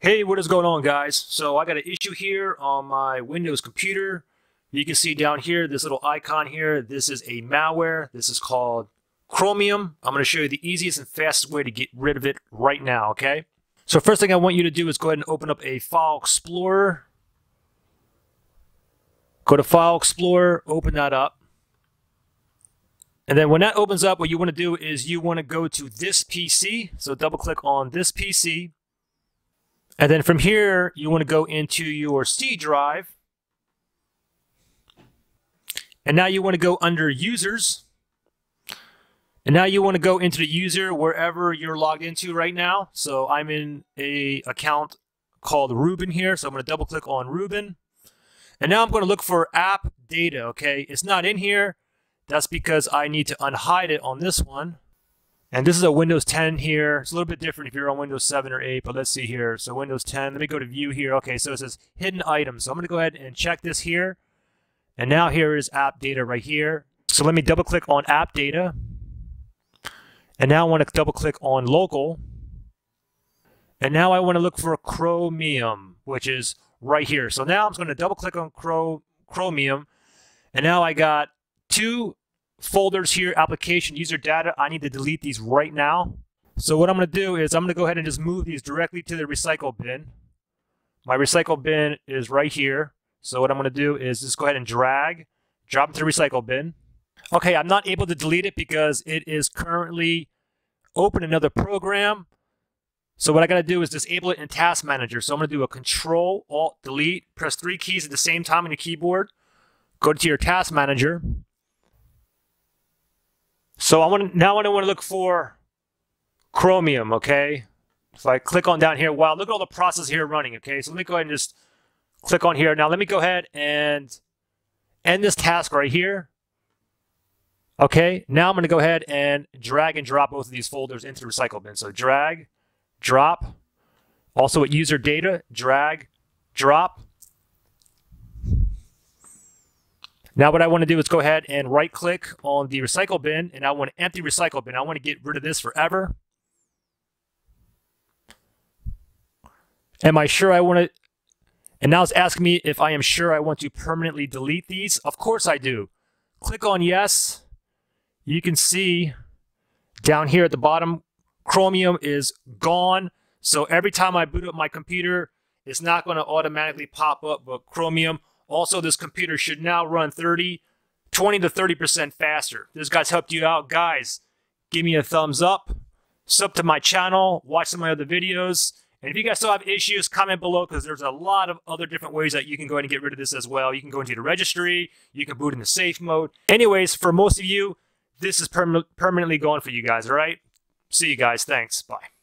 Hey, what is going on guys? So I got an issue here on my Windows computer. You can see down here, this little icon here, this is a malware. This is called Chromium. I'm going to show you the easiest and fastest way to get rid of it right now, okay? So first thing I want you to do is go ahead and open up a File Explorer. Go to File Explorer, open that up. And then when that opens up, what you want to do is you want to go to this PC. So double click on this PC. And then from here, you want to go into your C drive. And now you want to go under users. And now you want to go into the user wherever you're logged into right now. So I'm in a account called Ruben here. So I'm going to double click on Ruben. And now I'm going to look for app data, okay? It's not in here. That's because I need to unhide it on this one. And this is a Windows 10 here. It's a little bit different if you're on Windows 7 or 8, but let's see here. So Windows 10, let me go to view here. Okay, so it says hidden items. So I'm going to go ahead and check this here. And now here is app data right here. So let me double click on app data. And now I want to double click on local. And now I want to look for Chromium, which is right here. So now I'm going to double click on Chrome Chromium. And now I got two folders here, application, user data. I need to delete these right now. So what I'm going to do is I'm going to go ahead and just move these directly to the recycle bin. My recycle bin is right here. So what I'm going to do is just go ahead and drag, drop it to the recycle bin. Okay, I'm not able to delete it because it is currently open another program. So what I got to do is disable it in Task Manager. So I'm going to do a Control Alt Delete, press three keys at the same time on your keyboard. Go to your Task Manager. So I want to, now I want to look for Chromium, okay? If I click on down here, wow, look at all the processes here running, okay? So let me go ahead and just click on here. Now let me go ahead and end this task right here. Okay, now I'm going to go ahead and drag and drop both of these folders into the recycle bin. So drag, drop. Also with user data, drag, drop. Now what I want to do is go ahead and right click on the recycle bin and I want to empty recycle bin. I want to get rid of this forever. Am I sure I want to, and now it's asking me if I am sure I want to permanently delete these. Of course I do. Click on yes. You can see down here at the bottom, Chromium is gone. So every time I boot up my computer, it's not going to automatically pop up, but Chromium also, this computer should now run 30, 20 to 30% faster. This guy's helped you out. Guys, give me a thumbs up, sub to my channel, watch some of my other videos. And if you guys still have issues, comment below because there's a lot of other different ways that you can go ahead and get rid of this as well. You can go into the registry, you can boot in the safe mode. Anyways, for most of you, this is perm permanently gone for you guys, all right? See you guys. Thanks. Bye.